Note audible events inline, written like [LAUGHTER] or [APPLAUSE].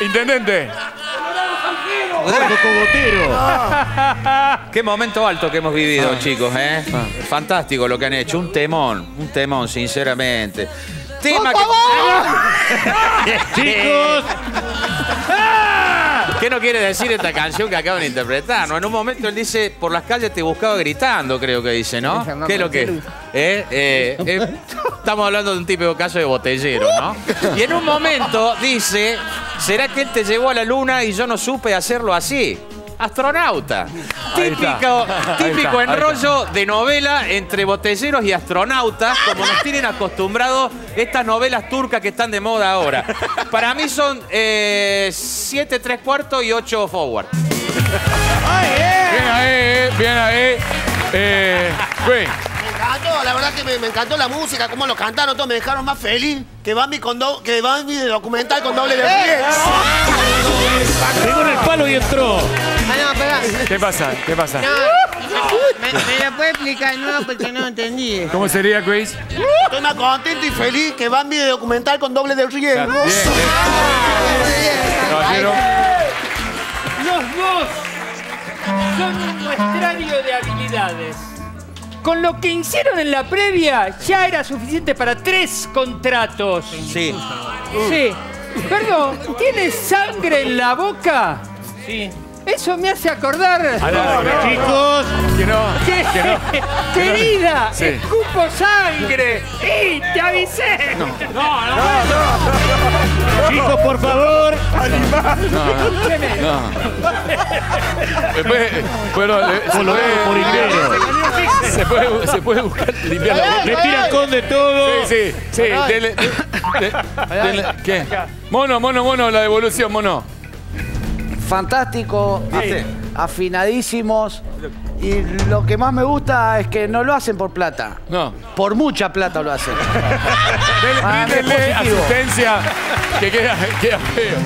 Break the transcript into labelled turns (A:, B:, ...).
A: Intendente.
B: Qué momento alto que hemos vivido, chicos, ¿eh? Fantástico lo que han hecho. Un temón, un temón, sinceramente. Tema que... [LAUGHS]
C: Chicos,
B: ¿Qué no quiere decir esta canción que acaban de interpretar? ¿no? En un momento él dice, por las calles te buscaba gritando, creo que dice, ¿no? ¿Qué es lo que? ¿Eh? Eh, eh, estamos hablando de un típico caso de botellero, ¿no? Y en un momento dice, ¿será que él te llevó a la luna y yo no supe hacerlo así? Astronauta.
A: Ahí.
B: Típico, enrollo de novela entre botelleros y astronautas, como nos tienen acostumbrados estas novelas turcas que están de moda ahora. Para mí son eh, siete tres cuartos y ocho forward.
A: Bien ahí, eh, bien ahí. Eh, Queen.
D: La verdad que me, me encantó la música, cómo lo cantaron todos, me dejaron más feliz que Bambi con do- que Bambi de documental con doble de pie.
C: pegó en el palo y entró.
E: Ah, no.
A: ¿Qué pasa? ¿Qué pasa?
E: No, me, me lo puede explicar no porque no entendí.
A: ¿Cómo sería, Chris?
D: Estoy más contento y feliz que Bambi de documental con doble de riesgo.
A: Bien, bien. Caballero.
F: Los dos son un muestrario de habilidades. Con lo que hicieron en la previa, ya era suficiente para tres contratos.
B: Sí.
F: Sí. Perdón, ¿tienes sangre en la boca?
E: Sí.
F: Eso me hace acordar.
A: Adelante,
C: Chicos,
A: Que no.
F: que-
A: Que no. [LAUGHS]
F: Querida,
A: Sí.
F: escupo sangre. ¡Y te avisé!
C: chicos, por favor.
A: Después, bueno, le- se
C: Por lo menos por
A: puede,
C: dinero.
A: se puede, se puede buscar limpiar la boca.
C: Le tira con de todo.
A: Sí, sí, sí. Dele, de- dele- ¿Qué? Mono, mono, mono, la devolución, mono.
G: fantástico, afinadísimos. Y lo que más me gusta es que no lo hacen por plata.
A: No.
G: Por mucha plata lo hacen.
A: Dele,
G: Ah,
A: asistencia que queda, queda feo.